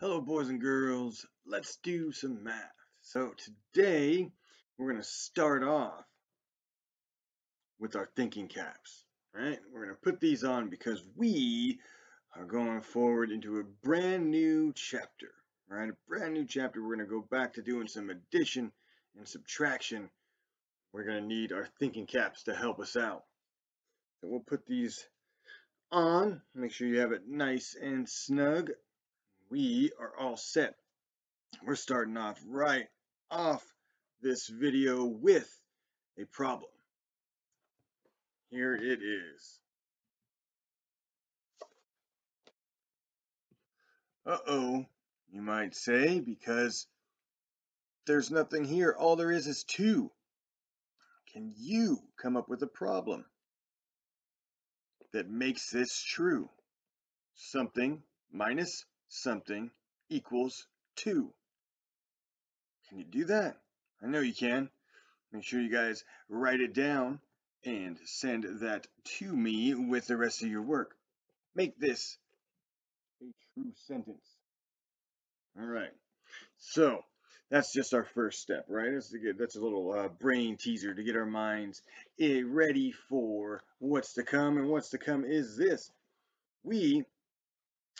Hello, boys and girls. Let's do some math. So today we're going to start off with our thinking caps. Right? We're going to put these on because we are going forward into a brand new chapter. Right? A brand new chapter. We're going to go back to doing some addition and subtraction. We're going to need our thinking caps to help us out. So we'll put these on. Make sure you have it nice and snug we are all set. We're starting off right off this video with a problem. Here it is. Uh-oh, you might say, because there's nothing here. All there is is 2. Can you come up with a problem that makes this true? Something minus something equals 2. Can you do that? I know you can. Make sure you guys write it down and send that to me with the rest of your work. Make this a true sentence. All right. So that's just our first step, right? That's, get, that's a little uh, brain teaser to get our minds eh, ready for what's to come. And what's to come is this. We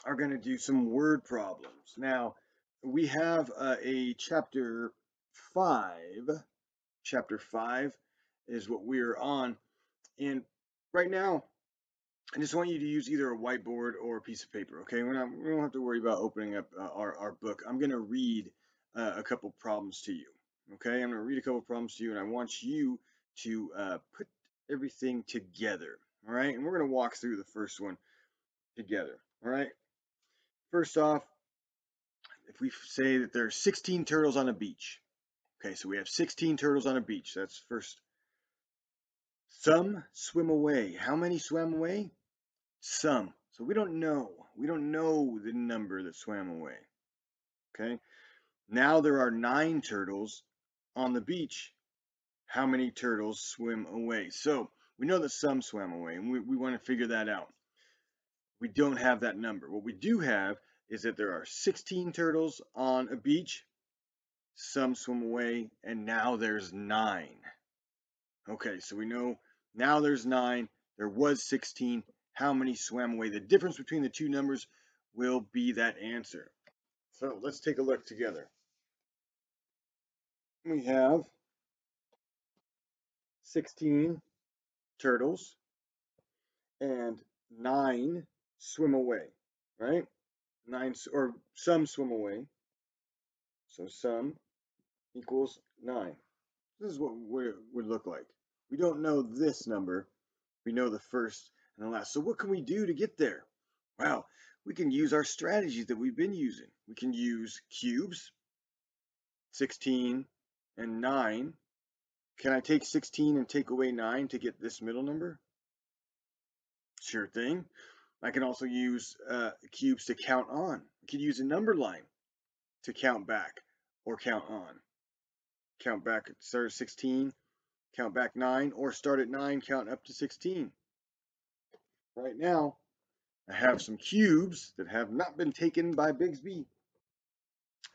are going to do some word problems. Now, we have uh, a chapter 5. Chapter 5 is what we're on. And right now, I just want you to use either a whiteboard or a piece of paper, okay? We're not, we don't have to worry about opening up uh, our, our book. I'm going to read uh, a couple problems to you, okay? I'm going to read a couple problems to you, and I want you to uh, put everything together, all right? And we're going to walk through the first one together, all right? First off, if we say that there are 16 turtles on a beach. Okay, so we have 16 turtles on a beach. That's first. Some swim away. How many swam away? Some. So we don't know. We don't know the number that swam away. Okay. Now there are nine turtles on the beach. How many turtles swim away? So we know that some swam away, and we, we want to figure that out we don't have that number. What we do have is that there are 16 turtles on a beach, some swim away, and now there's nine. Okay, so we know now there's nine, there was 16, how many swam away? The difference between the two numbers will be that answer. So let's take a look together. We have 16 turtles and nine swim away, right? Nine or some swim away. So some equals nine. This is what it would look like. We don't know this number. We know the first and the last. So what can we do to get there? Well, we can use our strategies that we've been using. We can use cubes, 16 and 9. Can I take 16 and take away 9 to get this middle number? Sure thing. I can also use uh, cubes to count on. I could use a number line to count back or count on. Count back, start at 16, count back 9, or start at 9, count up to 16. Right now, I have some cubes that have not been taken by Bigsby.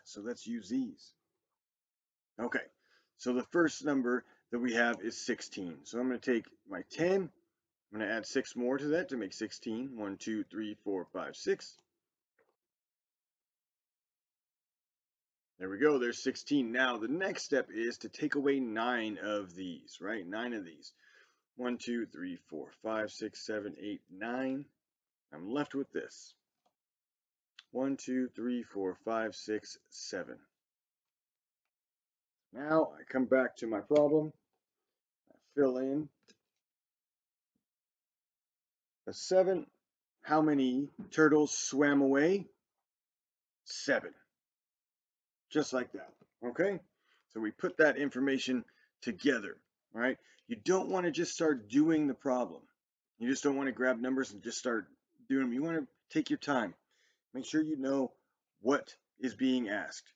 So let's use these. Okay, so the first number that we have is 16. So I'm going to take my 10 I'm going to add six more to that to make 16. 1, 2, 3, 4, 5, 6. There we go. There's 16. Now, the next step is to take away 9 of these, right? 9 of these. 1, 2, 3, 4, 5, 6, 7, 8, 9. I'm left with this. 1, 2, 3, 4, 5, 6, 7. Now, I come back to my problem. I fill in a seven. How many turtles swam away? Seven. Just like that. Okay? So we put that information together. All right? You don't want to just start doing the problem. You just don't want to grab numbers and just start doing them. You want to take your time. Make sure you know what is being asked.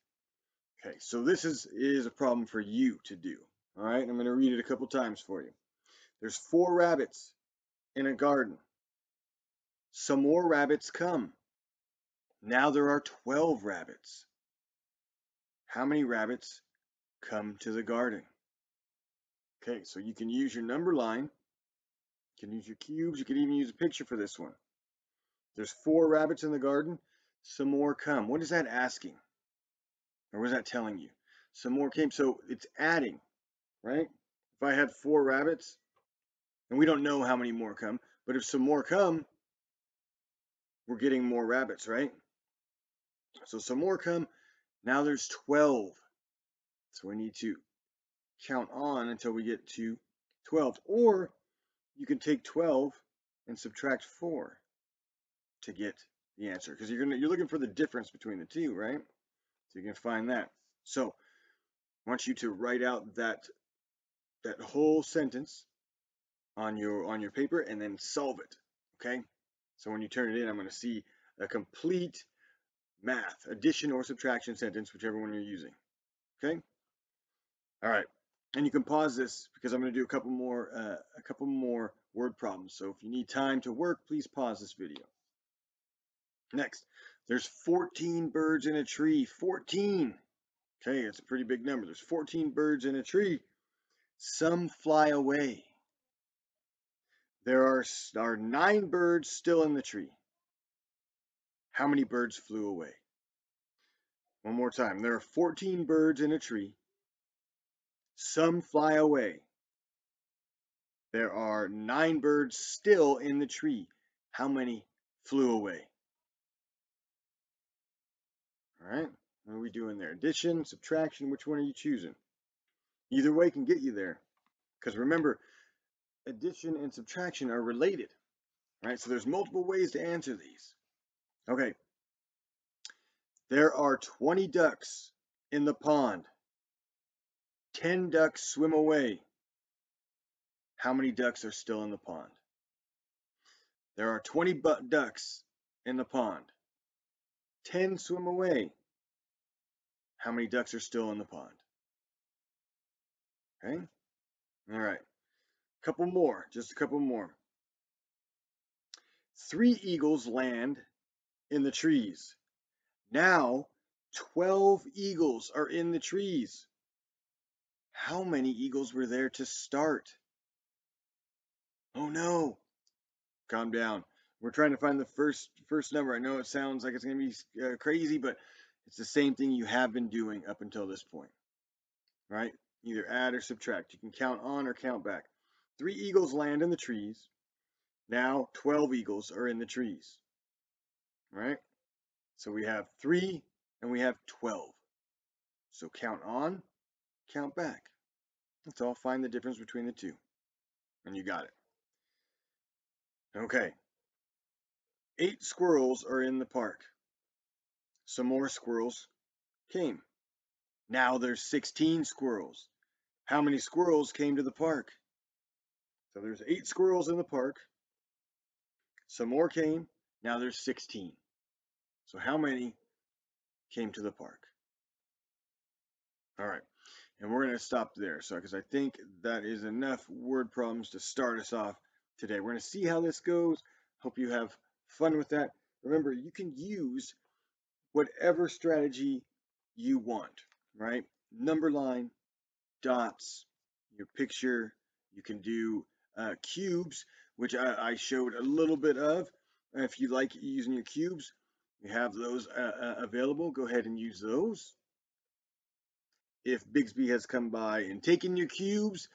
Okay, so this is, is a problem for you to do. All right, I'm going to read it a couple times for you. There's four rabbits in a garden. Some more rabbits come. Now there are 12 rabbits. How many rabbits come to the garden? Okay, so you can use your number line. You can use your cubes. You can even use a picture for this one. There's four rabbits in the garden. Some more come. What is that asking? Or what is that telling you? Some more came. So it's adding, right? If I had four rabbits, and we don't know how many more come, but if some more come, we're getting more rabbits, right? So some more come. Now there's 12. So we need to count on until we get to 12. Or you can take 12 and subtract 4 to get the answer because you're gonna you're looking for the difference between the two, right? So you can find that. So I want you to write out that that whole sentence on your on your paper and then solve it. Okay. So when you turn it in, I'm going to see a complete math, addition or subtraction sentence, whichever one you're using. Okay. All right. And you can pause this because I'm going to do a couple more uh, a couple more word problems. So if you need time to work, please pause this video. Next, there's 14 birds in a tree. 14. Okay, it's a pretty big number. There's 14 birds in a tree. Some fly away. There are, are nine birds still in the tree. How many birds flew away? One more time. There are 14 birds in a tree. Some fly away. There are nine birds still in the tree. How many flew away? All right. What are we doing there? Addition, subtraction, which one are you choosing? Either way can get you there. Because remember, addition and subtraction are related. Right? So there's multiple ways to answer these. Okay. There are 20 ducks in the pond. 10 ducks swim away. How many ducks are still in the pond? There are 20 ducks in the pond. 10 swim away. How many ducks are still in the pond? Okay. All right. Couple more, just a couple more. Three eagles land in the trees. Now, 12 eagles are in the trees. How many eagles were there to start? Oh no. Calm down. We're trying to find the first first number. I know it sounds like it's going to be uh, crazy, but it's the same thing you have been doing up until this point. Right? Either add or subtract. You can count on or count back. Three eagles land in the trees. Now 12 eagles are in the trees. Right? So we have 3 and we have 12. So count on, count back. Let's all find the difference between the two. And you got it. Okay. Eight squirrels are in the park. Some more squirrels came. Now there's 16 squirrels. How many squirrels came to the park? So there's eight squirrels in the park. Some more came. Now there's 16. So how many came to the park? All right. And we're going to stop there. So because I think that is enough word problems to start us off today. We're going to see how this goes. Hope you have fun with that. Remember, you can use whatever strategy you want, right? Number line, dots, your picture. You can do uh, cubes, which I, I, showed a little bit of. If you like using your cubes, you have those uh, uh, available. Go ahead and use those. If Bigsby has come by and taken your cubes,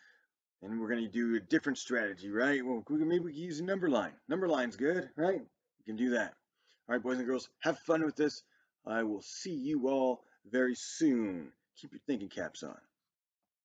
and we're going to do a different strategy, right? Well, maybe we can use a number line. Number line's good, right? You can do that. All right, boys and girls, have fun with this. I will see you all very soon. Keep your thinking caps on.